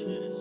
Wave.